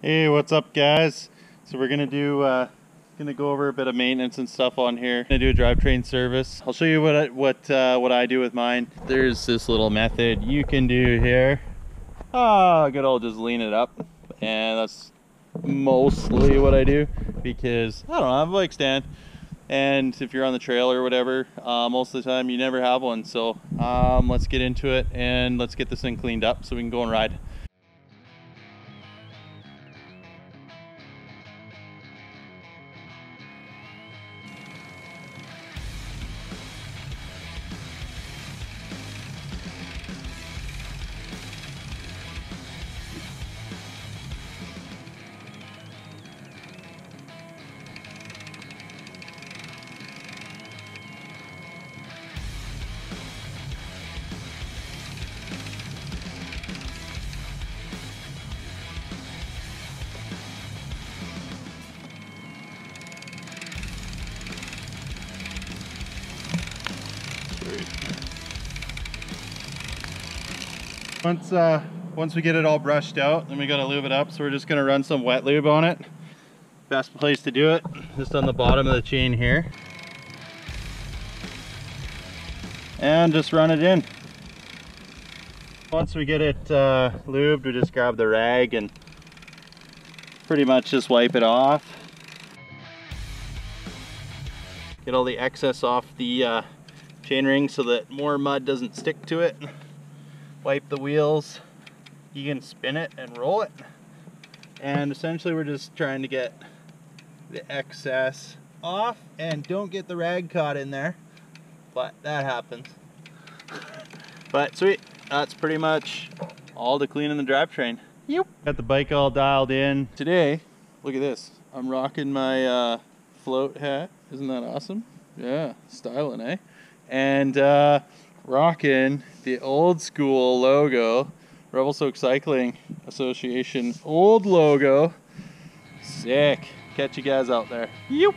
Hey, what's up guys? So we're gonna do uh, gonna go over a bit of maintenance and stuff on here. Gonna do a drivetrain service. I'll show you what I, what uh, what I do with mine. There's this little method you can do here. Ah, good old just lean it up, and that's mostly what I do because I don't know I have a bike stand, and if you're on the trail or whatever, uh, most of the time you never have one. So um, let's get into it and let's get this thing cleaned up so we can go and ride. Once uh, once we get it all brushed out, then we gotta lube it up. So we're just gonna run some wet lube on it. Best place to do it, just on the bottom of the chain here. And just run it in. Once we get it uh, lubed, we just grab the rag and pretty much just wipe it off. Get all the excess off the uh, chain ring so that more mud doesn't stick to it. Wipe the wheels. You can spin it and roll it. And essentially we're just trying to get the excess off. And don't get the rag caught in there but that happens. But sweet that's pretty much all to clean in the drivetrain yep. Got the bike all dialed in. Today look at this. I'm rocking my uh, float hat. Isn't that awesome? Yeah styling eh and uh, rocking the old school logo, Rebel Revelstoke Cycling Association old logo. Sick. Catch you guys out there. Yep.